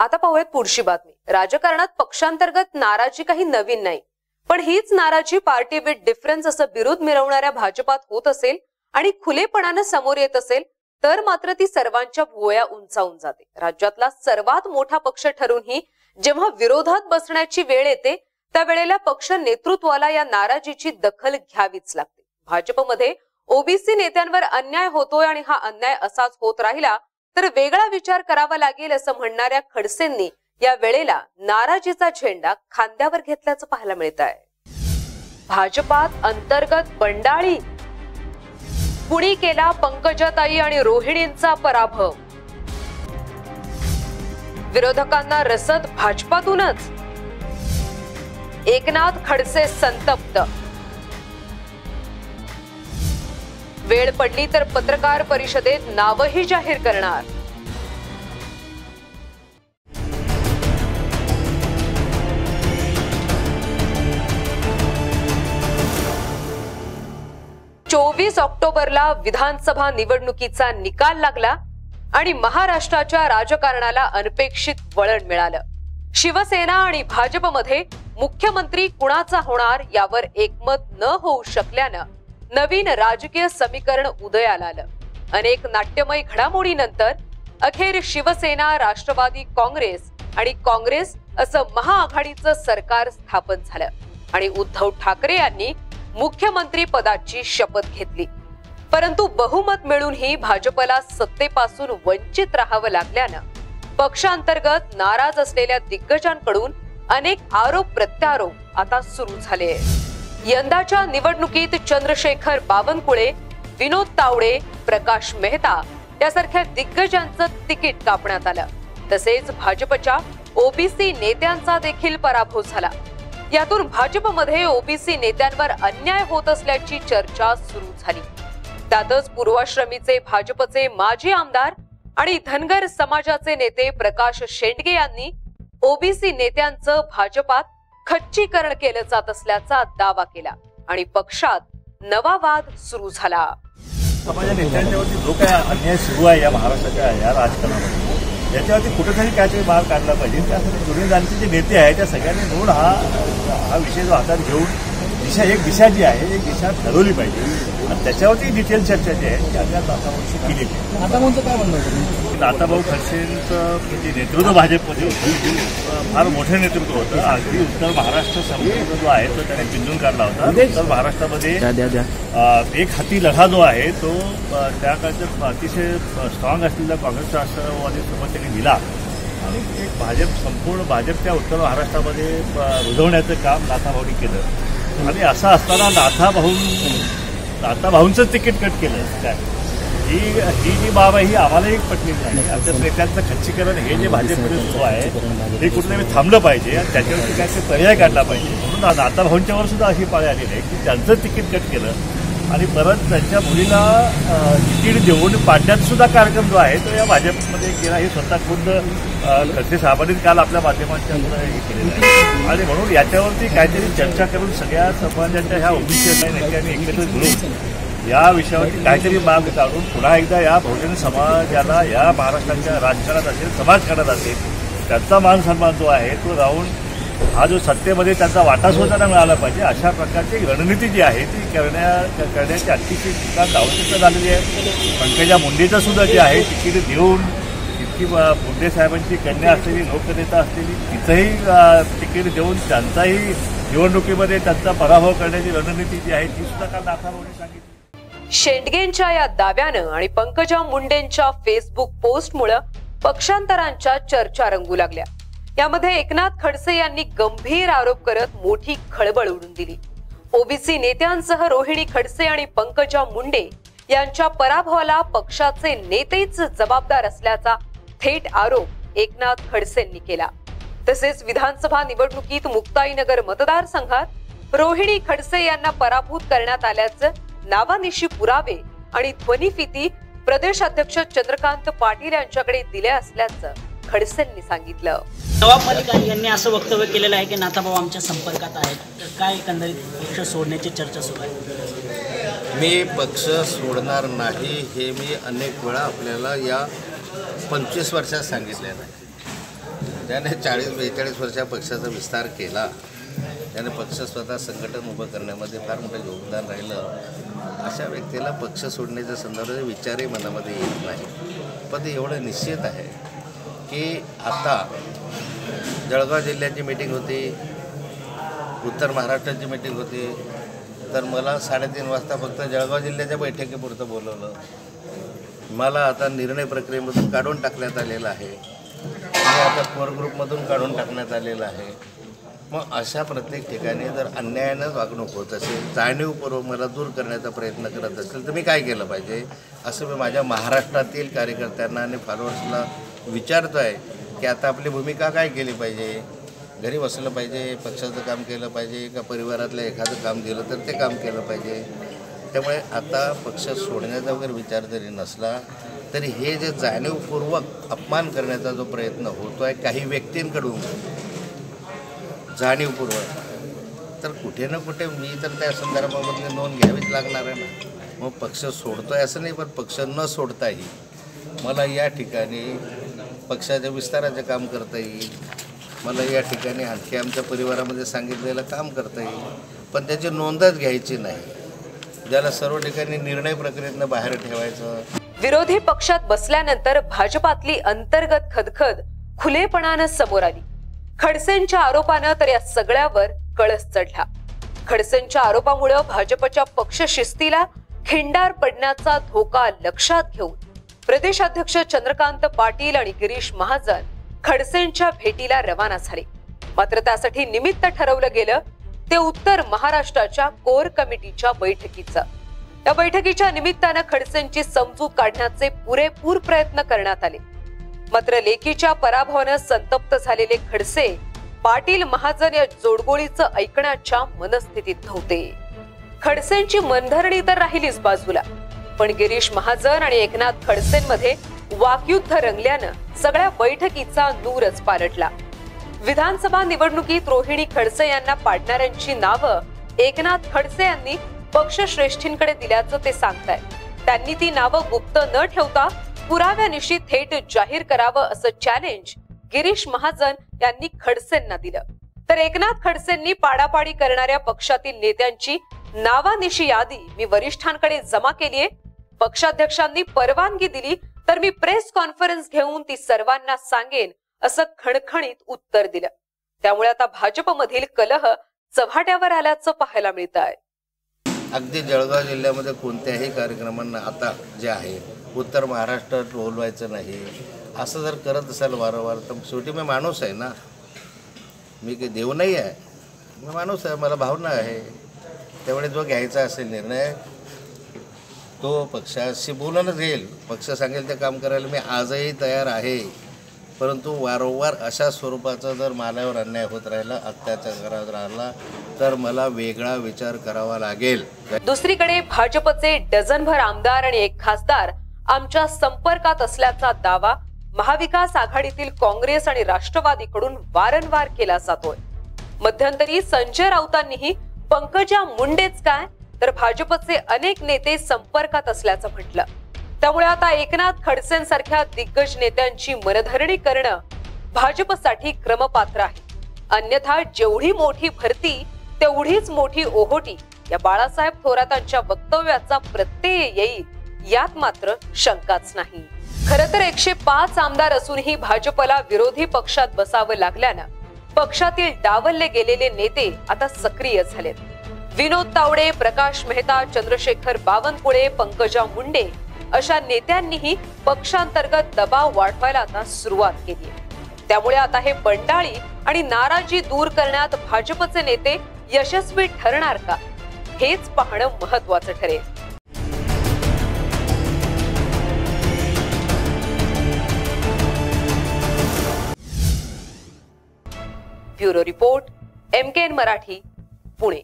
आता पाहूयात पुढची बातमी. राजकारणात पक्षांतर्गत नाराजी काही नवीन नाही. पण हीच नाराजी पार्टी विथ डिफरन्स असं विरोध मिरवणाऱ्या भाजपात होत असेल आणि खुलेपणानं समोर येत असेल तर मात्र ती सर्वांच्या भुवया उंचावून जाते. राज्यातला सर्वात मोठा पक्ष ठरूनही जेव्हा विरोधात बसण्याची वेळ येते त्यावेळेला पक्ष नेतृत्वाला या नाराजीची दखल घ्यावीच लागते. भाजपमध्ये ओबीसी नेत्यांवर अन्याय होतोय आणि हा अन्याय असाच होत राहिला तर वेगळा विचार करावा लागेल असं म्हणणाऱ्या खडसेंनी या वेळेला नाराजीचा झेंडा खांद्यावर घेतल्याचं पाहायला मिळत आहे. भाजपात अंतर्गत बंडाळी. कुणी केला पंकजाताई आणि रोहिणींचा पराभव? विरोधकांना रसद भाजपातूनच? एकनाथ खडसे संतप्त वेळ पडली तर पत्रकार परिषदेत नावही जाहीर करणार. चोवीस ऑक्टोबरला विधानसभा निवडणुकीचा निकाल लागला आणि महाराष्ट्राच्या राजकारणाला अनपेक्षित वळण मिळालं. शिवसेना आणि भाजपमध्ये मुख्यमंत्री कुणाचा होणार यावर एकमत न होऊ शकल्यानं नवीन राजकीय समीकरण उदयाला आलं. अनेक नाट्यमय घडामोडीनंतर अखेर शिवसेना राष्ट्रवादी काँग्रेस आणि काँग्रेस असं महाआघाडीचं सरकार स्थापन झालं. आणि उद्धव ठाकरे यांनी मुख्यमंत्री पदाची शपथ घेतली. परंतु बहुमत मिळूनही भाजपला सत्तेपासून वंचित राहावं लागल्यानं पक्षांतर्गत नाराज असलेल्या दिग्गजांकडून अनेक आरोप प्रत्यारोप आता सुरू झाले यंदाच्या निवडणुकीत चंद्रशेखर बावनकुळे विनोद तावडे प्रकाश मेहता यासारख्या दिग्गजांचं तिकीट कापण्यात आलं. तसेच भाजपच्या ओबीसी नेत्यांचा देखील पराभव झाला. यातून भाजपमध्ये ओबीसी नेत्यांवर अन्याय होत असल्याची चर्चा सुरू झाली. त्यातच पूर्वाश्रमीचे भाजपचे माजी आमदार आणि धनगर समाजाचे नेते प्रकाश शेंडगे यांनी ओबीसी नेत्यांचं भाजपात खच्चीकरण केलं जात असल्याचा दावा केला आणि पक्षात नवा वाद सुरू झाला. समाजा नेत्यांच्यावरती जो काय अन्याय सुरू आहे या महाराष्ट्राच्या या राजकारणामध्ये याच्यावरती कुठेतरी काहीतरी मार्ग काढला पाहिजे. त्यासाठी जुने जाणते जे नेते आहेत त्या सगळ्यांनी मिळून हा हा विषय जो हातात घेऊन दिशा एक दिशा जी आहे एक दिशा ठरवली पाहिजे. आणि त्याच्यावरती डिटेल चर्चा जी आहे ती अद्याप नाताभाऊशी केली. आता कोणतं काय म्हणणं नाताभाऊ खडसेंचं म्हणजे नेतृत्व भाजपमध्ये होतं फार मोठं नेतृत्व होतं. अगदी उत्तर महाराष्ट्र संपूर्ण जो आहे तो त्याने बिंदून काढला होता. उत्तर महाराष्ट्रामध्ये एक हाती लढा जो आहे तो त्या काळच्या अतिशय स्ट्रॉंग असलेला काँग्रेस राष्ट्रवादी सोबत त्यांनी दिला. आणि एक भाजप संपूर्ण भाजप त्या उत्तर महाराष्ट्रामध्ये रुजवण्याचं काम नाथाभाऊनी केलं. आणि असं असताना नाथाभाऊ नाथाभाऊंचं तिकीट कट केलं. काय ही ही जी बाब आहे ही आम्हालाही पटली नाही. आमच्या नेत्यांचं खच्चीकरण हे जे भाजपमध्ये सुरू आहे हे कुठलं थांबलं पाहिजे आणि त्याच्यावरती काय ते पर्याय काढला पाहिजे? म्हणून नाथाभाऊंच्यावर सुद्धा अशी पाळी आलेली आहे की त्यांचं तिकीट कट केलं आणि परत त्यांच्या मुलीला तिकीट देऊन पाडण्यात सुद्धा कार्यक्रम जो आहे तो या भाजपमध्ये केला. हे स्वतः खुद्द खडसे साहेबांनीच काल आपल्या माध्यमांच्या हे केलेलं आणि म्हणून याच्यावरती काहीतरी चर्चा करून सगळ्या समाजाच्या ह्या ओबीसी नेत्यांनी एकत्र मिळून या विषयावरती काहीतरी माग काढून पुन्हा एकदा या बहुजन समाजाला या महाराष्ट्राच्या राजकारणात असेल समाजकारणात असेल त्यांचा मान सन्मान जो आहे तो राहून हा जो सत्तेमध्ये त्यांचा वाटा सुद्धा मिळाला पाहिजे अशा प्रकारची रणनीती जी आहे ती करण्या करण्याची अतिशय टीका आवश्यकता झालेली आहे. पंकजा मुंडेचं सुद्धा जे आहे तिकीट देऊन इतकी मुंडे साहेबांची कन्या असलेली लोकनेता असलेली तिथंही तिकीट देऊन त्यांचाही निवडणुकीमध्ये त्यांचा पराभव करण्याची रणनीती जी आहे ती सुद्धा काल नाथाभाऊंनी सांगितली. शेंडगेंच्या या दाव्यानं आणि पंकजा मुंडेंच्या फेसबुक पोस्टमुळं पक्षांतरांच्या चर्चा रंगू लागल्या. यामध्ये एकनाथ खडसे यांनी गंभीर आरोप करत मोठी खळबळ उडून दिली. ओबीसी नेत्यांसह रोहिणी खडसे आणि पंकजा मुंडे यांच्या पराभवाला पक्षाचे नेतेच जबाबदार असल्याचा थेट आरोप एकनाथ खडसेंनी केला. तसेच विधानसभा निवडणुकीत मुक्ताईनगर मतदारसंघात रोहिणी खडसे यांना पराभूत करण्यात आल्याचं नावानिशी पुरावे आणि ध्वनिफिती प्रदेश अध्यक्ष चंद्रकांत पाटील यांच्याकडे दिल्या असल्याचं खडसेंनी सांगितलं. नवाब मलिक यांनी असं वक्तव्य केलेलं आहे की नाथाभाऊ आमच्या संपर्कात आहेत. तर काय एकंदरीत पक्ष सोडण्याची चर्चा सुरू आहे? मी पक्ष सोडणार नाही हे मी अनेक वेळा आपल्याला या पंचवीस वर्षात सांगितलेलं आहे. ज्याने चाळीस बेचाळीस वर्षा पक्षाचा विस्तार केला. त्याने पक्ष स्वतः संघटन उभं करण्यामध्ये फार मोठं योगदान राहिलं. अशा व्यक्तीला पक्ष सोडण्याच्या संदर्भात विचारही मनामध्ये येत नाही. पण ते एवढं निश्चित आहे की आता जळगाव जिल्ह्याची मीटिंग होती उत्तर महाराष्ट्राची मीटिंग होती. तर मला साडेतीन वाजता फक्त जळगाव जिल्ह्याच्या बैठकीपुरतं बोलवलं. मला आता निर्णय प्रक्रियेमधून काढून टाकण्यात आलेलं आहे. मी आता कोर ग्रुपमधून काढून टाकण्यात आलेलं आहे. मग अशा प्रत्येक ठिकाणी जर अन्यायानं वागणूक होत असेल जाणीवपूर्वक मला दूर करण्याचा प्रयत्न करत असेल तर मी काय केलं पाहिजे? असं मी माझ्या महाराष्ट्रातील कार्यकर्त्यांना आणि फॉलोअर्सला विचारतो आहे की आता आपली भूमिका काय केली पाहिजे? घरी बसलं पाहिजे पक्षाचं काम केलं पाहिजे का परिवारातलं एखादं काम दिलं तर ते काम केलं पाहिजे? त्यामुळे आता पक्ष सोडण्याचा वगैरे विचार जरी नसला तरी हे जे जाणीवपूर्वक अपमान करण्याचा जो प्रयत्न होतो आहे काही व्यक्तींकडून जाणीवपूर्वक. तर कुठे ना कुठे मी तर त्या संदर्भामधली नोंद घ्यावीच लागणार आहे ना. मग पक्ष सोडतो आहे असं नाही पण पक्ष न सोडताही मला या ठिकाणी पक्षाच्या विस्ताराचं काम करता येईल. मला या ठिकाणी आणखी आमच्या परिवारामध्ये सांगितलेलं काम करता येईल. पण त्याची नोंदच घ्यायची नाही. ज्याला सर्व ठिकाणी निर्णय प्रक्रियेतनं बाहेर ठेवायचं. विरोधी पक्षात बसल्यानंतर भाजपातली अंतर्गत खदखद खुलेपणानं समोर आली. खडसेंच्या आरोपानं तर या सगळ्यावर कळस चढला. खडसेंच्या आरोपामुळं भाजपच्या पक्ष शिस्तीला खिंडार पडण्याचा धोका लक्षात घेऊन प्रदेशाध्यक्ष चंद्रकांत पाटील आणि गिरीश महाजन खडसेंच्या भेटीला रवाना झाले. मात्र त्यासाठी निमित्त ठरवलं गेलं ते उत्तर महाराष्ट्राच्या कोर कमिटीच्या बैठकीचं. या बैठकीच्या निमित्तानं खडसेंची समजूत काढण्याचे पुरेपूर प्रयत्न करण्यात आले. मात्र लेकीच्या पराभवानं संतप्त झालेले खडसे पाटील महाजन या जोडगोळीचं ऐकण्याच्या मनस्थितीत नव्हते. खडसेंची मनधरणी तर राहिलीच बाजूला. पण गिरीश महाजन आणि एकनाथ खडसेंमध्ये वाकयुद्ध रंगल्यानं सगळ्या बैठकीचा नूरच पालटला. विधानसभा निवडणुकीत रोहिणी खडसे यांना पाडणाऱ्यांची नावं एकनाथ खडसे यांनी पक्षश्रेष्ठींकडे दिल्याचं ते सांगताय त्यांनी ती नावं गुप्त न ठेवता पुराव्यानिशी थेट जाहीर करावं असं चॅलेंज गिरीश महाजन यांनी खडसेंना दिलं. तर एकनाथ खडसेंनी पाडापाडी करणाऱ्या पक्षातील नेत्यांची नावानिशी यादी मी वरिष्ठांकडे जमा केलीये पक्षाध्यक्षांनी परवानगी दिली तर मी प्रेस कॉन्फरन्स घेऊन ती सर्वांना सांगेन असं खणखणीत उत्तर दिलं. त्यामुळे आता भाजपमधील कलह चव्हाट्यावर आल्याचं पाहायला मिळत आहे अगदी जळगाव जिल्ह्यामध्ये कोणत्याही कार्यक्रमांना आता जे आहे उत्तर महाराष्ट्रात बोलवायचं नाही. असं जर करत असाल वारंवार तर शेवटी मी माणूस आहे ना. मी काही देव नाही आहे. मी माणूस आहे मला भावना आहे. त्यामुळे जो घ्यायचा असेल निर्णय तो पक्षाशी बोलूनच घेईल पक्ष सांगेल ते काम करायला मी आजही तयार आहे. परंतु वारंवार अशा स्वरूपाचा जर माल्यावर अन्याय होत राहिला अत्याचार करत राहिला तर मला वेगळा विचार करावा लागेल. दुसरीकडे भाजपचे डझनभर आमदार आणि एक खासदार आमच्या संपर्कात असल्याचा दावा महाविकास आघाडीतील काँग्रेस आणि राष्ट्रवादीकडून वारंवार केला जातोय. मध्यंतरी संजय राऊतांनीही पंकजा मुंडेच काय तर भाजपचे अनेक नेते संपर्कात असल्याचं म्हटलं. त्यामुळे आता एकनाथ खडसेंसारख्या दिग्गज नेत्यांची मनधरणी करणं भाजपसाठी क्रमपात्र आहे. अन्यथा जेवढी मोठी भरती तेवढीच मोठी ओहोटी या बाळासाहेब थोरातांच्या वक्तव्याचा प्रत्यय येईल. यात मात्र शंकाच नाही. खर तर एकशे पाच आमदार असूनही भाजपला विरोधी पक्षात बसावं लागल्यानं पक्षातील डावलले गेलेले नेते आता सक्रिय झालेत. विनोद तावडे प्रकाश मेहता चंद्रशेखर बावनकुळे पंकजा मुंडे अशा नेत्यांनीही पक्षांतर्गत दबाव वाढवायला आता सुरुवात केली त्यामुळे आता हे बंडाळी आणि नाराजी दूर करण्यात भाजपचे नेते यशस्वी ठरणार का? हेच पाहणं महत्वाचं ठरेल. Bureau report M K N Marathi Pune.